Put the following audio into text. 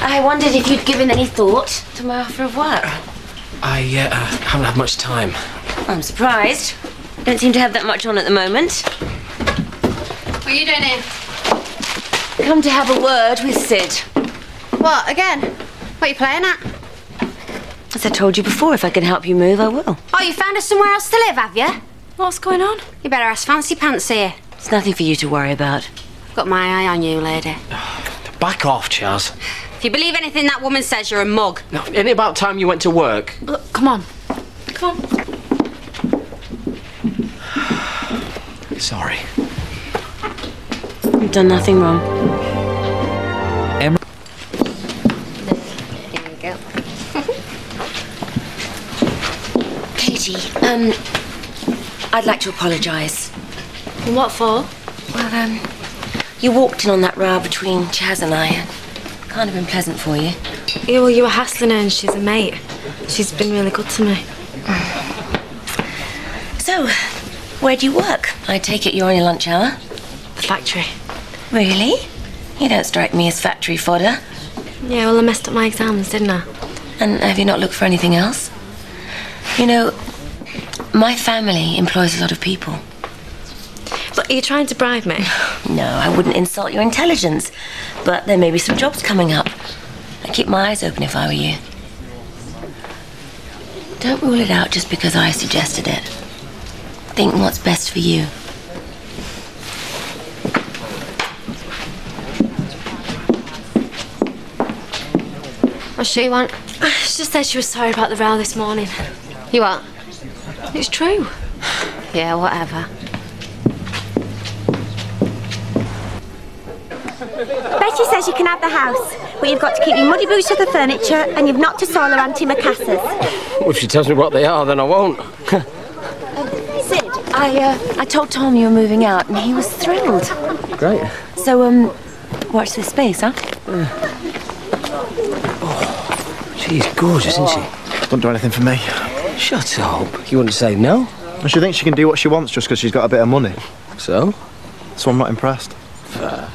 I wondered if you'd given any thought to my offer of work. I uh, haven't had much time. I'm surprised. Don't seem to have that much on at the moment. What are you doing here? Come to have a word with Sid. What, again? What are you playing at? As I told you before, if I can help you move, I will. Oh, you found us somewhere else to live, have you? What's going on? You better ask Fancy Pants here. It's nothing for you to worry about. I've got my eye on you, lady. Back off, Chaz. If you believe anything that woman says, you're a mug. No, isn't it about time you went to work? Look, come on. Come on. Sorry. You've done nothing wrong. Emma. Here you go. Katie, um, I'd like to apologise. What for? Well, um, you walked in on that row between Chaz and I. Can't have been pleasant for you. Yeah, well, you were hassling her and she's a mate. She's been really good to me. So, where do you work? I take it you're on your lunch hour. The factory. Really? You don't strike me as factory fodder. Yeah, well, I messed up my exams, didn't I? And have you not looked for anything else? You know, my family employs a lot of people. But are you trying to bribe me? No, I wouldn't insult your intelligence, but there may be some jobs coming up. I'd keep my eyes open if I were you. Don't rule it out just because I suggested it. Think what's best for you. What's she want? She just said she was sorry about the row this morning. You what? It's true. Yeah, whatever. Betty says you can have the house, but you've got to keep your muddy boots off the furniture and you've not to soil her antimacassars. Well, if she tells me what they are, then I won't. Sid, I uh, I told Tom you were moving out, and he was thrilled. Great. So um, watch this space, huh? She's gorgeous, isn't she? Wouldn't do anything for me. Shut up. You wouldn't say no? And she thinks she can do what she wants just because she's got a bit of money. So? So I'm not impressed. Fair.